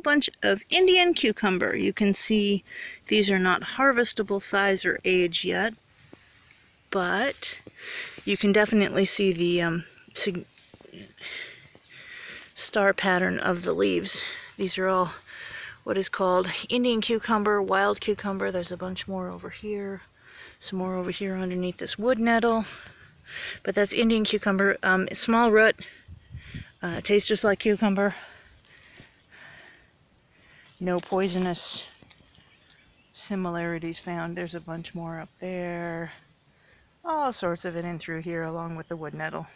whole bunch of Indian cucumber. You can see these are not harvestable size or age yet, but you can definitely see the um, star pattern of the leaves. These are all what is called Indian cucumber, wild cucumber. There's a bunch more over here, some more over here underneath this wood nettle. But that's Indian cucumber, um, small root, uh, tastes just like cucumber. No poisonous similarities found. There's a bunch more up there. All sorts of it in through here along with the wood nettle.